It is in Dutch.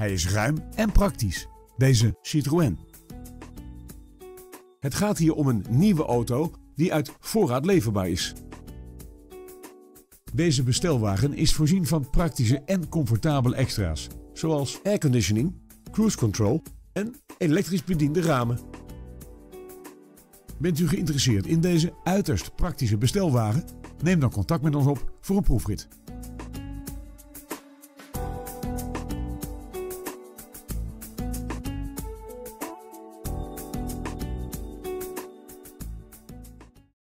Hij is ruim en praktisch. Deze Citroën. Het gaat hier om een nieuwe auto die uit voorraad leverbaar is. Deze bestelwagen is voorzien van praktische en comfortabele extra's, zoals airconditioning, cruise control en elektrisch bediende ramen. Bent u geïnteresseerd in deze uiterst praktische bestelwagen? Neem dan contact met ons op voor een proefrit.